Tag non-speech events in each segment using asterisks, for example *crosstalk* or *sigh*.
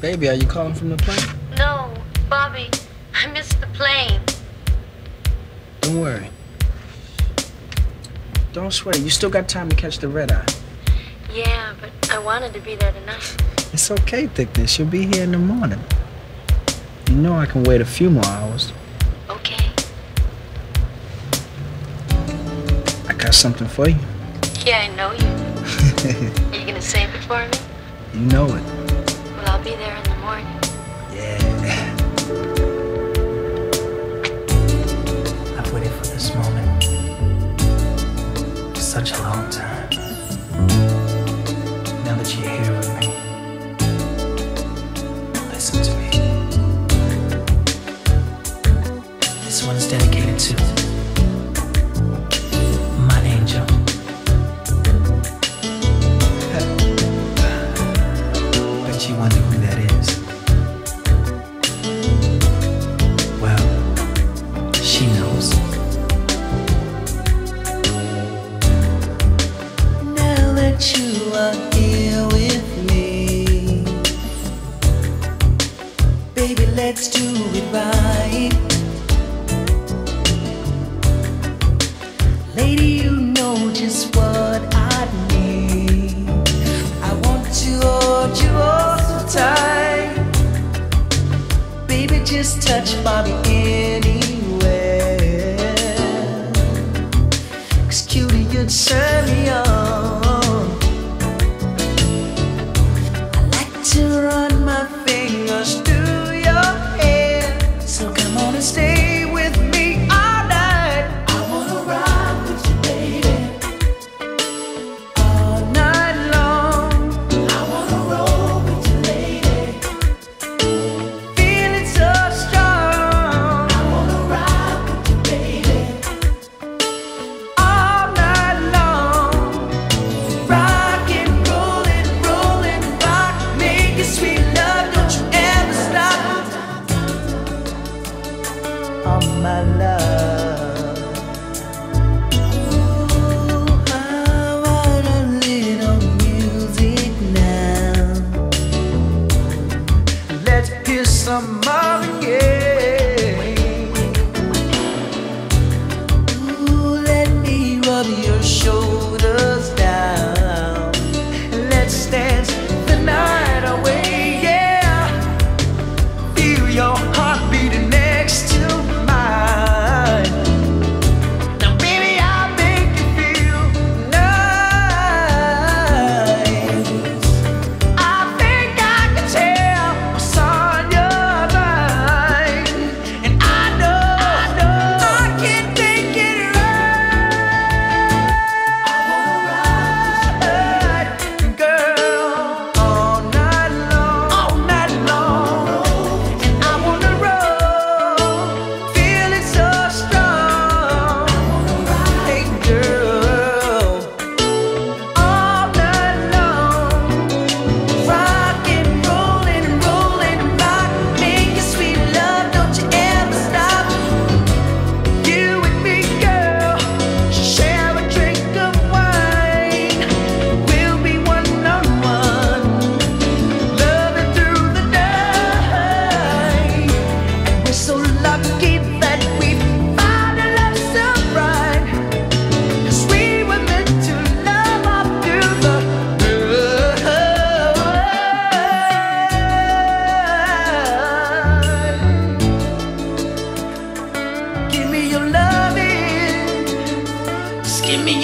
Bobby, it's me. Baby, are you calling from the plane? No, Bobby, I missed the plane. Don't worry. Don't sweat. You still got time to catch the red eye. Yeah, but I wanted to be there tonight. It's okay, Thickness. You'll be here in the morning. You know I can wait a few more hours. Okay. I got something for you. Yeah, I know you. *laughs* Are you gonna save it for me? You know it. Be there in the morning. Let's do it right. Lady, you know just what I need. I want to hold you all so tight. Baby, just touch Bobby anywhere. Cause cutie, you'd serve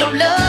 your love.